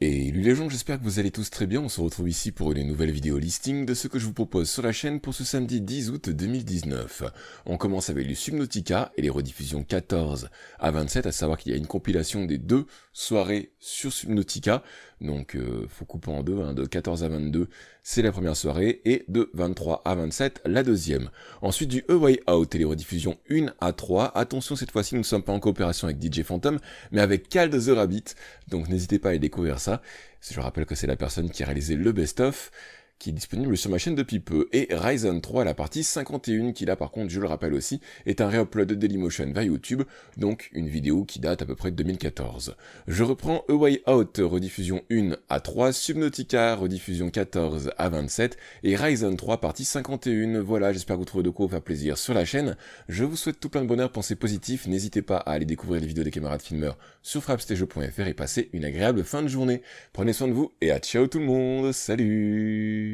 Et lui les gens, j'espère que vous allez tous très bien, on se retrouve ici pour une nouvelle vidéo listing de ce que je vous propose sur la chaîne pour ce samedi 10 août 2019. On commence avec le Subnautica et les rediffusions 14 à 27, à savoir qu'il y a une compilation des deux soirées sur Subnautica, donc euh, faut couper en deux, hein, de 14 à 22 c'est la première soirée, et de 23 à 27 la deuxième. Ensuite du Away Out et les rediffusions 1 à 3, attention cette fois-ci nous ne sommes pas en coopération avec DJ Phantom, mais avec Cald the Rabbit, donc n'hésitez pas à aller découvrir ça. Je rappelle que c'est la personne qui a réalisé le best-of qui est disponible sur ma chaîne depuis peu, et Ryzen 3, la partie 51, qui là par contre, je le rappelle aussi, est un réupload de Dailymotion vers YouTube, donc une vidéo qui date à peu près de 2014. Je reprends A Way Out, rediffusion 1 à 3, Subnautica, rediffusion 14 à 27, et Ryzen 3, partie 51. Voilà, j'espère que vous trouverez de quoi vous faire plaisir sur la chaîne. Je vous souhaite tout plein de bonheur, pensez positif, n'hésitez pas à aller découvrir les vidéos des camarades filmeurs sur frapstage.fr et passer une agréable fin de journée. Prenez soin de vous, et à ciao tout le monde, salut